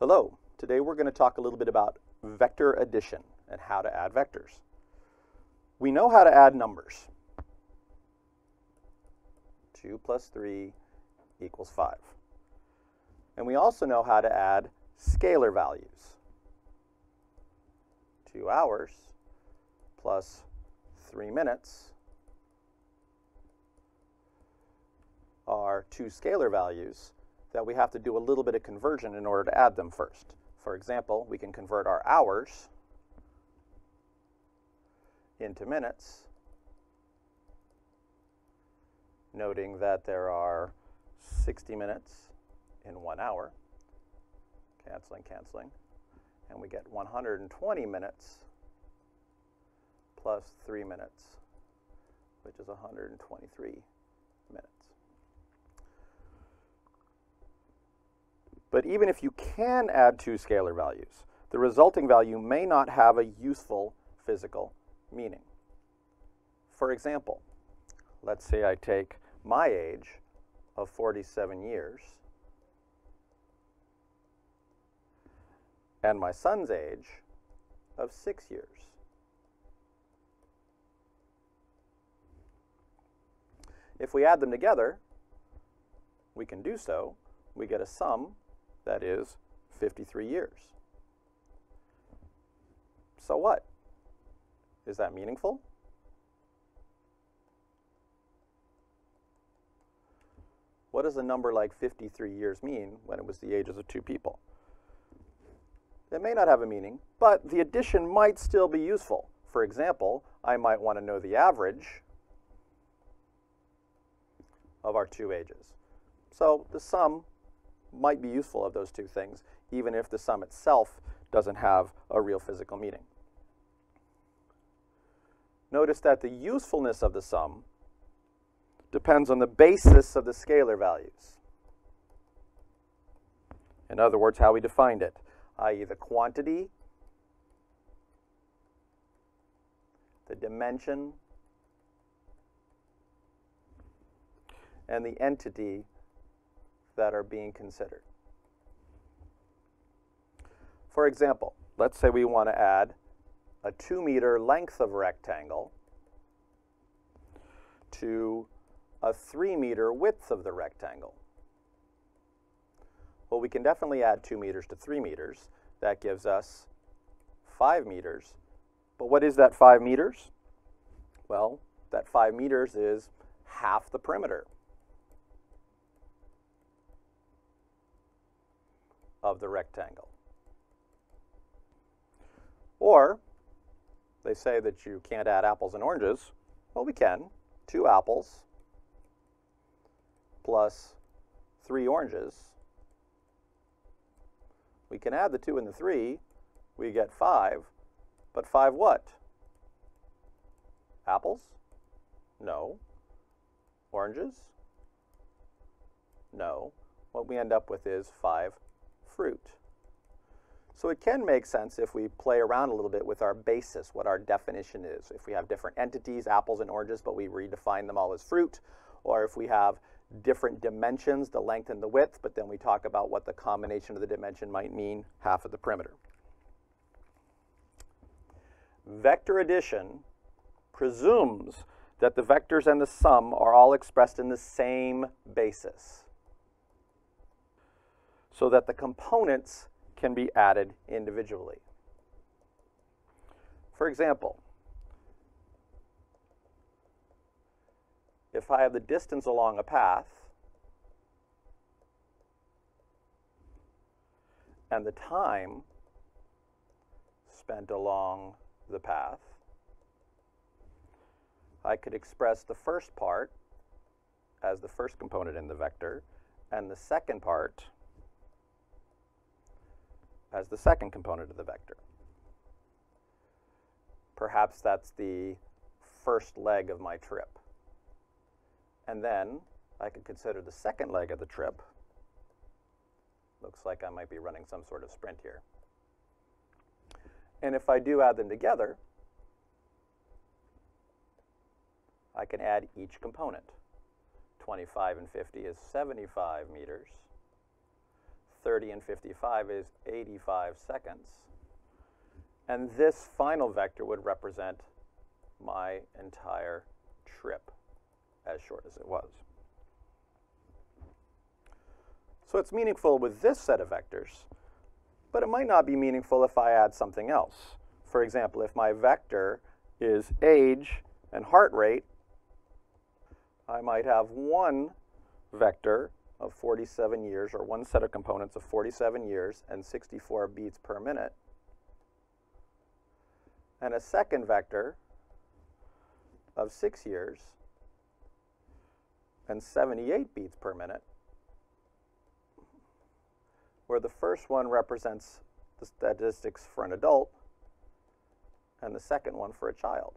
Hello, today we're going to talk a little bit about vector addition and how to add vectors. We know how to add numbers. 2 plus 3 equals 5. And we also know how to add scalar values. 2 hours plus 3 minutes are two scalar values that we have to do a little bit of conversion in order to add them first. For example, we can convert our hours into minutes, noting that there are 60 minutes in one hour, canceling, canceling, and we get 120 minutes plus 3 minutes, which is 123 minutes. But even if you can add two scalar values, the resulting value may not have a useful physical meaning. For example, let's say I take my age of 47 years and my son's age of six years. If we add them together, we can do so. We get a sum that is 53 years. So what? Is that meaningful? What does a number like 53 years mean when it was the ages of two people? It may not have a meaning, but the addition might still be useful. For example, I might want to know the average of our two ages. So the sum might be useful of those two things, even if the sum itself doesn't have a real physical meaning. Notice that the usefulness of the sum depends on the basis of the scalar values. In other words, how we defined it, i.e. the quantity, the dimension, and the entity that are being considered. For example, let's say we want to add a 2 meter length of rectangle to a 3 meter width of the rectangle. Well, we can definitely add 2 meters to 3 meters. That gives us 5 meters. But what is that 5 meters? Well, that 5 meters is half the perimeter. Of the rectangle. Or, they say that you can't add apples and oranges. Well, we can. Two apples plus three oranges. We can add the two and the three. We get five. But five what? Apples? No. Oranges? No. What we end up with is five fruit. So it can make sense if we play around a little bit with our basis, what our definition is. If we have different entities, apples and oranges, but we redefine them all as fruit, or if we have different dimensions, the length and the width, but then we talk about what the combination of the dimension might mean, half of the perimeter. Vector addition presumes that the vectors and the sum are all expressed in the same basis so that the components can be added individually. For example, if I have the distance along a path and the time spent along the path, I could express the first part as the first component in the vector and the second part as the second component of the vector. Perhaps that's the first leg of my trip. And then I could consider the second leg of the trip. Looks like I might be running some sort of sprint here. And if I do add them together, I can add each component. 25 and 50 is 75 meters. 30 and 55 is 85 seconds. And this final vector would represent my entire trip, as short as it was. So it's meaningful with this set of vectors, but it might not be meaningful if I add something else. For example, if my vector is age and heart rate, I might have one vector of 47 years, or one set of components of 47 years and 64 beats per minute, and a second vector of 6 years and 78 beats per minute, where the first one represents the statistics for an adult and the second one for a child.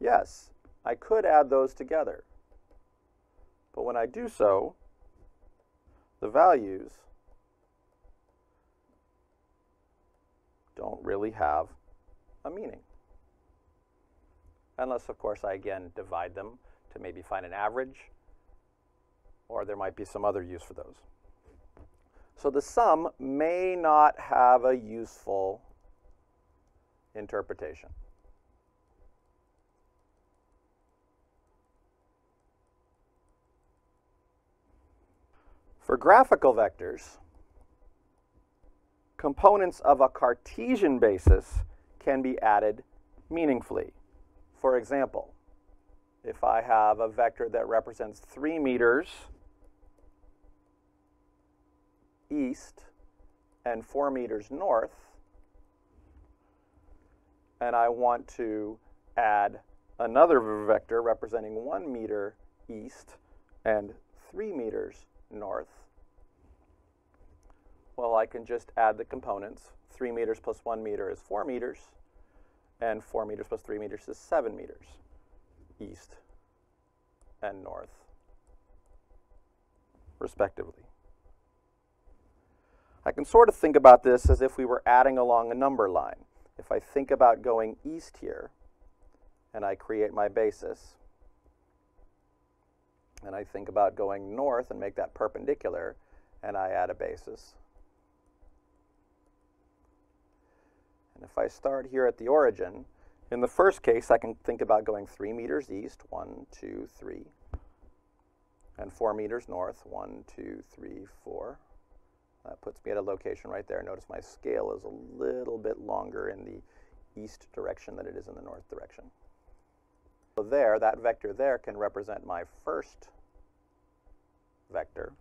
Yes, I could add those together. But when I do so, the values don't really have a meaning. Unless, of course, I again divide them to maybe find an average, or there might be some other use for those. So the sum may not have a useful interpretation. For graphical vectors, components of a Cartesian basis can be added meaningfully. For example, if I have a vector that represents 3 meters east and 4 meters north, and I want to add another vector representing 1 meter east and 3 meters north, well, I can just add the components. 3 meters plus 1 meter is 4 meters, and 4 meters plus 3 meters is 7 meters, east and north, respectively. I can sort of think about this as if we were adding along a number line. If I think about going east here, and I create my basis, and I think about going north and make that perpendicular, and I add a basis. And if I start here at the origin, in the first case, I can think about going 3 meters east, one, two, three, and 4 meters north, 1, 2, 3, 4. That puts me at a location right there. Notice my scale is a little bit longer in the east direction than it is in the north direction. So there, that vector there can represent my first vector.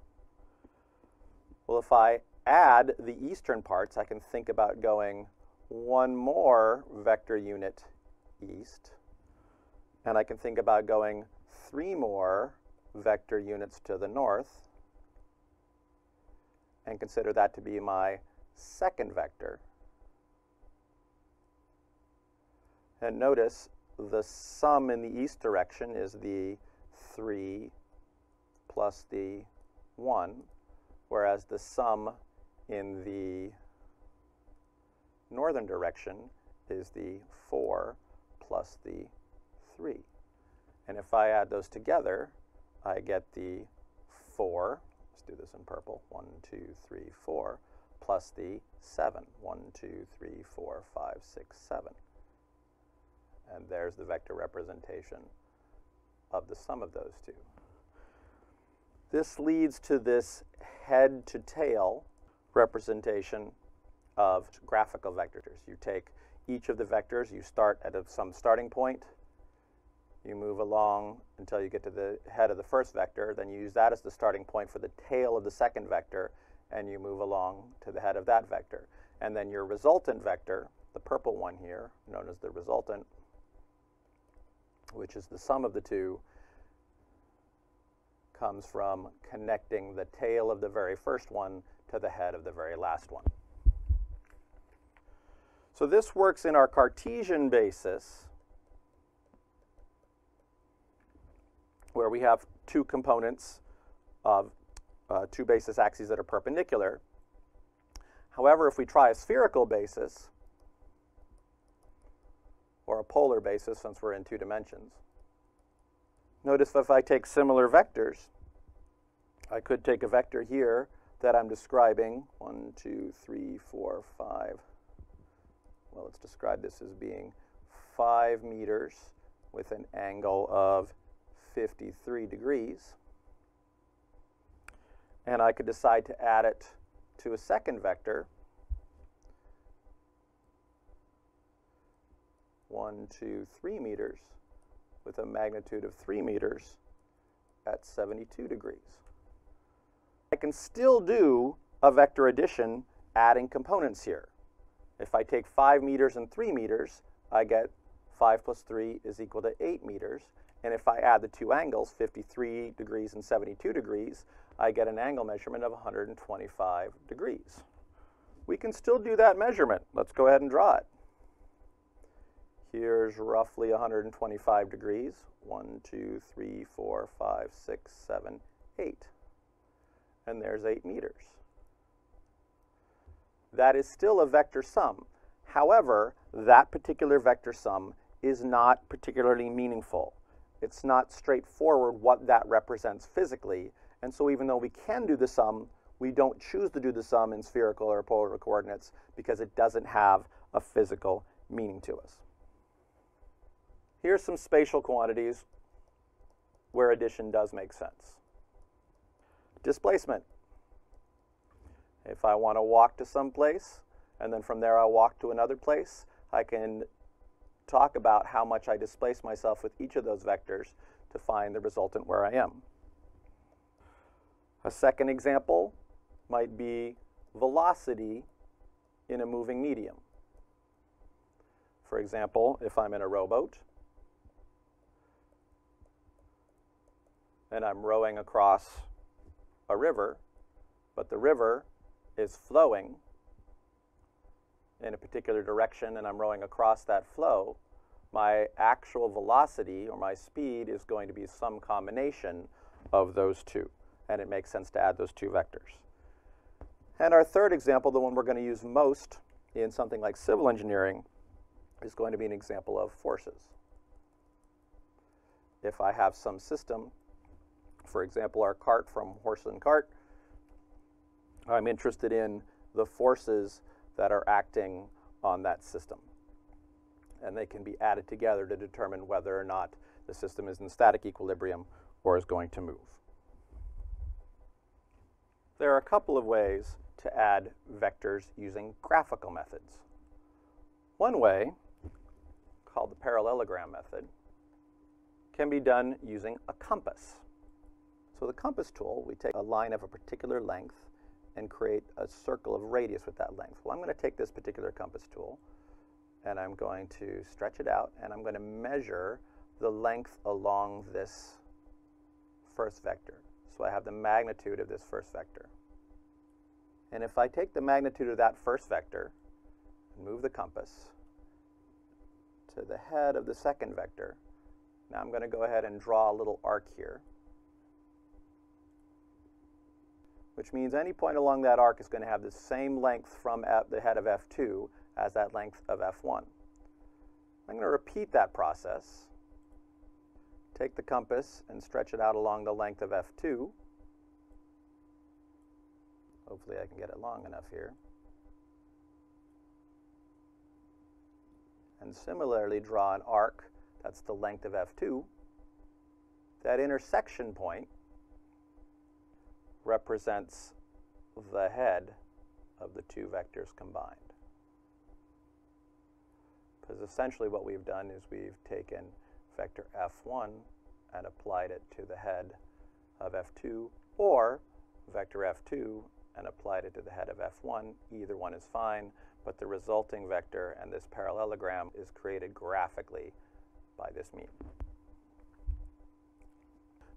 Well, if I add the eastern parts, I can think about going one more vector unit east, and I can think about going three more vector units to the north, and consider that to be my second vector. And notice the sum in the east direction is the 3 plus the 1, whereas the sum in the northern direction is the 4 plus the 3. And if I add those together, I get the 4, let's do this in purple, 1, 2, 3, 4, plus the 7, 1, 2, 3, 4, 5, 6, 7. And there's the vector representation of the sum of those two. This leads to this head to tail representation of graphical vectors. You take each of the vectors, you start at a, some starting point, you move along until you get to the head of the first vector, then you use that as the starting point for the tail of the second vector, and you move along to the head of that vector. And then your resultant vector, the purple one here, known as the resultant, which is the sum of the two, comes from connecting the tail of the very first one to the head of the very last one. So this works in our Cartesian basis, where we have two components of uh, two basis axes that are perpendicular. However, if we try a spherical basis, or a polar basis since we're in two dimensions, notice if I take similar vectors, I could take a vector here that I'm describing, one, two, three, four, five, well, let's describe this as being 5 meters with an angle of 53 degrees. And I could decide to add it to a second vector, 1, 2, 3 meters with a magnitude of 3 meters at 72 degrees. I can still do a vector addition adding components here. If I take 5 meters and 3 meters, I get 5 plus 3 is equal to 8 meters. And if I add the two angles, 53 degrees and 72 degrees, I get an angle measurement of 125 degrees. We can still do that measurement. Let's go ahead and draw it. Here's roughly 125 degrees. 1, 2, 3, 4, 5, 6, 7, 8. And there's 8 meters. That is still a vector sum. However, that particular vector sum is not particularly meaningful. It's not straightforward what that represents physically, and so even though we can do the sum, we don't choose to do the sum in spherical or polar coordinates because it doesn't have a physical meaning to us. Here's some spatial quantities where addition does make sense. Displacement. If I want to walk to some place, and then from there I walk to another place, I can talk about how much I displace myself with each of those vectors to find the resultant where I am. A second example might be velocity in a moving medium. For example, if I'm in a rowboat, and I'm rowing across a river, but the river is flowing in a particular direction and I'm rowing across that flow, my actual velocity or my speed is going to be some combination of those two. And it makes sense to add those two vectors. And our third example, the one we're going to use most in something like civil engineering, is going to be an example of forces. If I have some system for example, our cart from horse and cart. I'm interested in the forces that are acting on that system. And they can be added together to determine whether or not the system is in static equilibrium or is going to move. There are a couple of ways to add vectors using graphical methods. One way, called the parallelogram method, can be done using a compass. So the compass tool, we take a line of a particular length and create a circle of radius with that length. Well, I'm going to take this particular compass tool and I'm going to stretch it out and I'm going to measure the length along this first vector. So I have the magnitude of this first vector. And if I take the magnitude of that first vector and move the compass to the head of the second vector, now I'm going to go ahead and draw a little arc here. Which means any point along that arc is going to have the same length from F, the head of F2 as that length of F1. I'm going to repeat that process. Take the compass and stretch it out along the length of F2. Hopefully I can get it long enough here. And similarly draw an arc, that's the length of F2. That intersection point represents the head of the two vectors combined. Because essentially what we've done is we've taken vector f1 and applied it to the head of f2, or vector f2 and applied it to the head of f1. Either one is fine, but the resulting vector and this parallelogram is created graphically by this mean.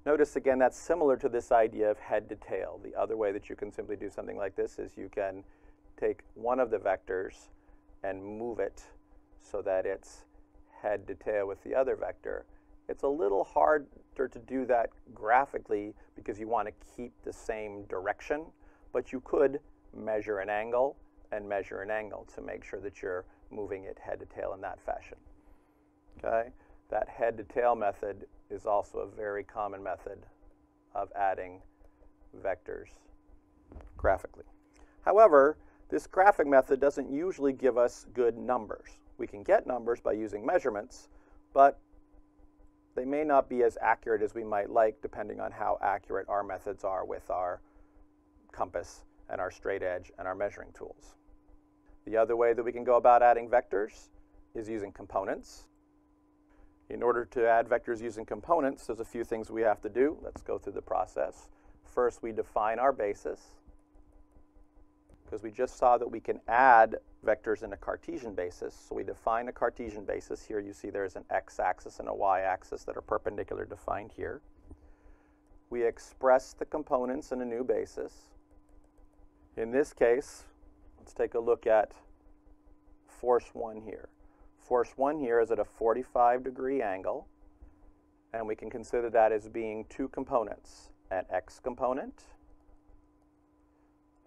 Notice again that's similar to this idea of head to tail. The other way that you can simply do something like this is you can take one of the vectors and move it so that it's head to tail with the other vector. It's a little harder to do that graphically because you want to keep the same direction, but you could measure an angle and measure an angle to make sure that you're moving it head to tail in that fashion. Okay? That head to tail method is also a very common method of adding vectors graphically. However, this graphic method doesn't usually give us good numbers. We can get numbers by using measurements, but they may not be as accurate as we might like depending on how accurate our methods are with our compass and our straight edge and our measuring tools. The other way that we can go about adding vectors is using components. In order to add vectors using components, there's a few things we have to do. Let's go through the process. First, we define our basis, because we just saw that we can add vectors in a Cartesian basis. So we define a Cartesian basis. Here you see there's an x-axis and a y-axis that are perpendicular defined here. We express the components in a new basis. In this case, let's take a look at force 1 here. Force 1 here is at a 45 degree angle, and we can consider that as being two components, an x component,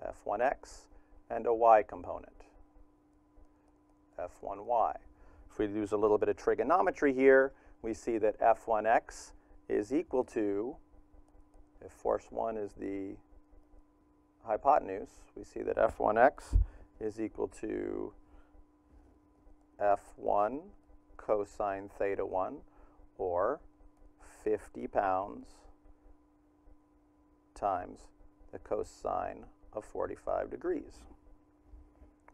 f1x, and a y component, f1y. If we use a little bit of trigonometry here, we see that f1x is equal to, if force 1 is the hypotenuse, we see that f1x is equal to f1 cosine theta 1 or 50 pounds times the cosine of 45 degrees,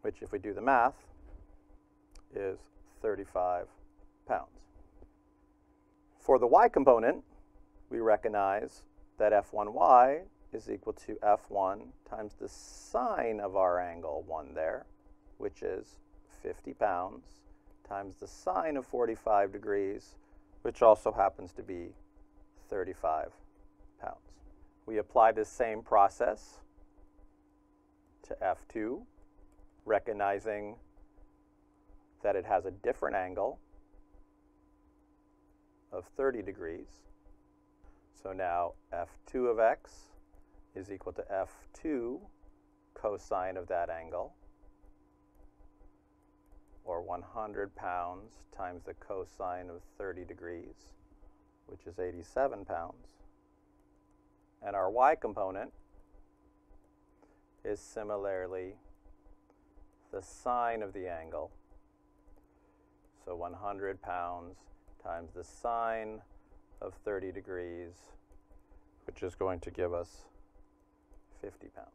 which if we do the math is 35 pounds. For the y component, we recognize that f1y is equal to f1 times the sine of our angle 1 there, which is 50 pounds times the sine of 45 degrees, which also happens to be 35 pounds. We apply this same process to F2, recognizing that it has a different angle of 30 degrees. So now F2 of x is equal to F2 cosine of that angle or 100 pounds times the cosine of 30 degrees, which is 87 pounds. And our y component is similarly the sine of the angle. So 100 pounds times the sine of 30 degrees, which is going to give us 50 pounds.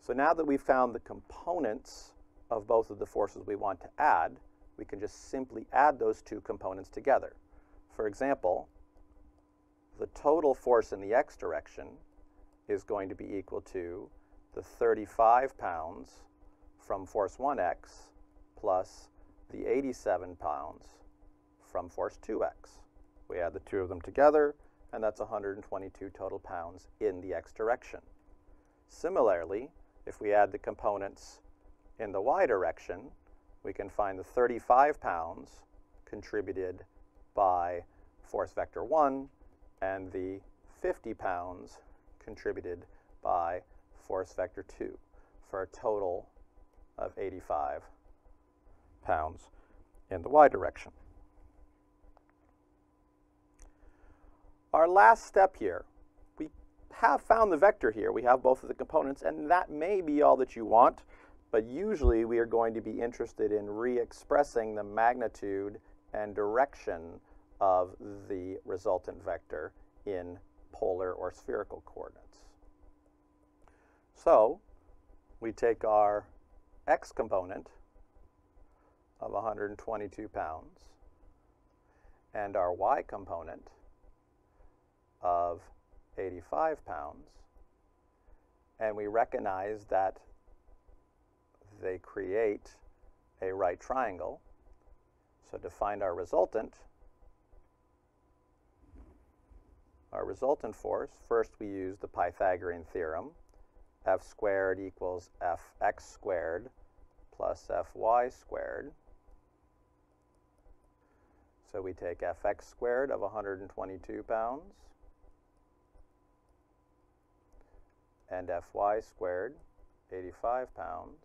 So now that we've found the components of both of the forces we want to add, we can just simply add those two components together. For example, the total force in the x direction is going to be equal to the 35 pounds from force 1x plus the 87 pounds from force 2x. We add the two of them together, and that's 122 total pounds in the x direction. Similarly, if we add the components in the y direction, we can find the 35 pounds contributed by force vector 1 and the 50 pounds contributed by force vector 2 for a total of 85 pounds in the y direction. Our last step here, we have found the vector here. We have both of the components, and that may be all that you want. But usually we are going to be interested in re-expressing the magnitude and direction of the resultant vector in polar or spherical coordinates. So we take our x component of 122 pounds and our y component of 85 pounds, and we recognize that they create a right triangle. So to find our resultant, our resultant force, first we use the Pythagorean theorem. f squared equals fx squared plus fy squared. So we take fx squared of 122 pounds and fy squared, 85 pounds,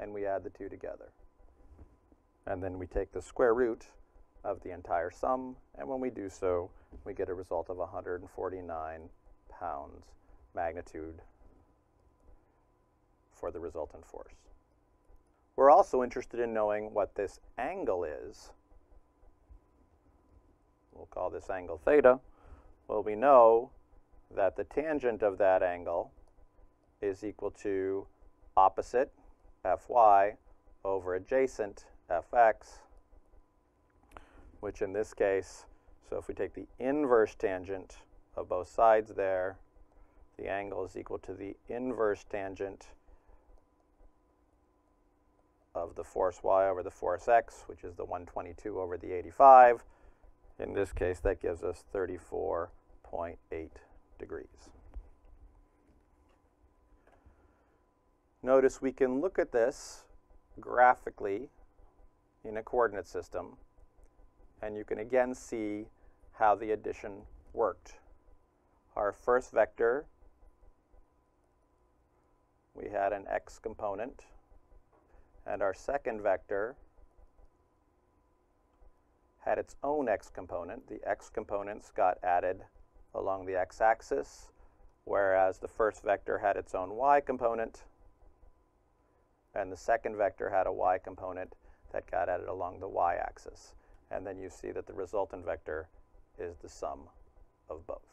and we add the two together. And then we take the square root of the entire sum, and when we do so, we get a result of 149 pounds magnitude for the resultant force. We're also interested in knowing what this angle is. We'll call this angle theta. Well, we know that the tangent of that angle is equal to opposite fy over adjacent fx, which in this case, so if we take the inverse tangent of both sides there, the angle is equal to the inverse tangent of the force y over the force x, which is the 122 over the 85. In this case, that gives us 34.8 degrees. Notice we can look at this graphically in a coordinate system, and you can again see how the addition worked. Our first vector, we had an x component, and our second vector had its own x component. The x components got added along the x-axis, whereas the first vector had its own y component, and the second vector had a y component that got added along the y-axis. And then you see that the resultant vector is the sum of both.